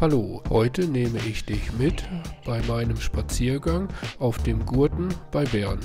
Hallo, heute nehme ich dich mit bei meinem Spaziergang auf dem Gurten bei Bern.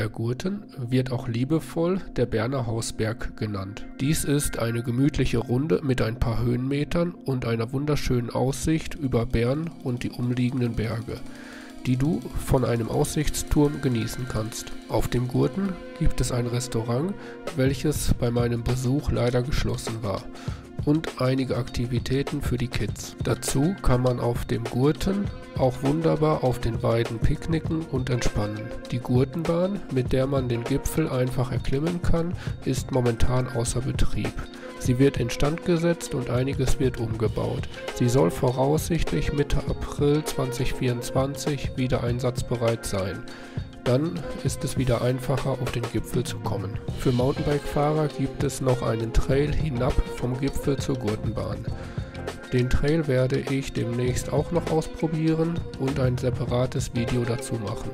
Der Gurten wird auch liebevoll der Berner Hausberg genannt. Dies ist eine gemütliche Runde mit ein paar Höhenmetern und einer wunderschönen Aussicht über Bern und die umliegenden Berge, die du von einem Aussichtsturm genießen kannst. Auf dem Gurten gibt es ein Restaurant, welches bei meinem Besuch leider geschlossen war und einige Aktivitäten für die Kids. Dazu kann man auf dem Gurten auch wunderbar auf den Weiden picknicken und entspannen. Die Gurtenbahn, mit der man den Gipfel einfach erklimmen kann, ist momentan außer Betrieb. Sie wird instand gesetzt und einiges wird umgebaut. Sie soll voraussichtlich Mitte April 2024 wieder einsatzbereit sein. Dann ist es wieder einfacher, auf den Gipfel zu kommen. Für Mountainbike-Fahrer gibt es noch einen Trail hinab vom Gipfel zur Gurtenbahn. Den Trail werde ich demnächst auch noch ausprobieren und ein separates Video dazu machen.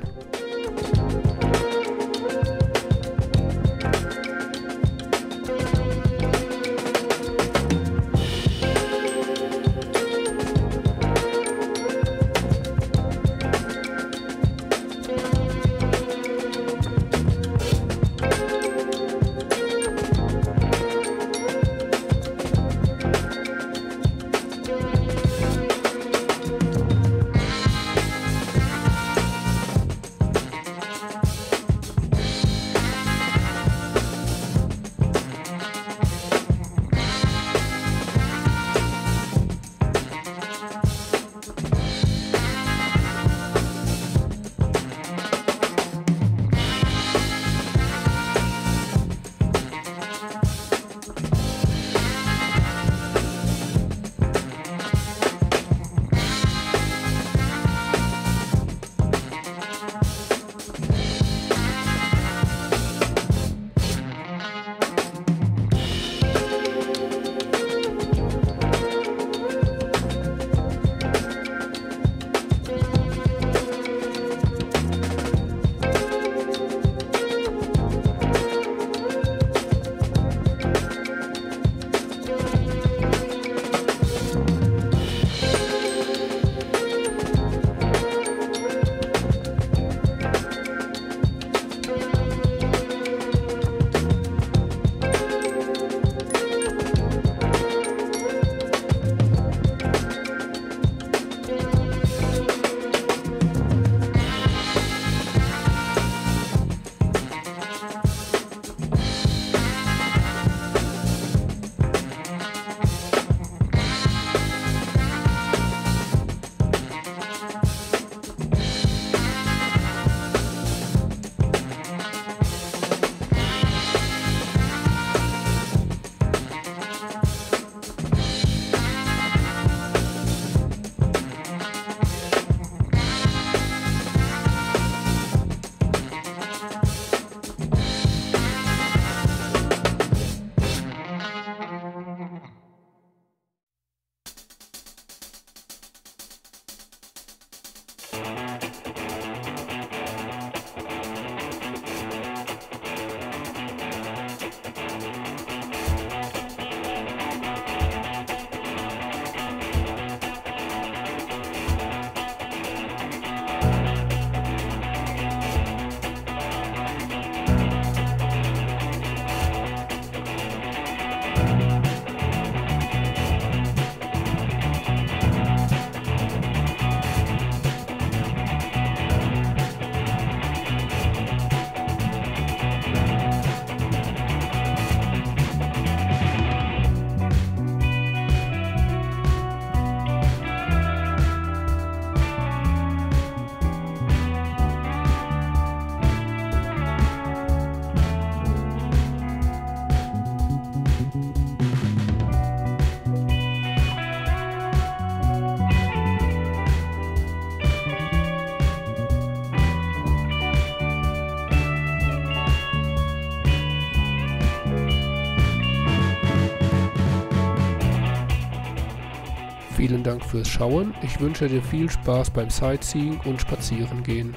Vielen Dank fürs Schauen. Ich wünsche dir viel Spaß beim Sightseeing und Spazierengehen.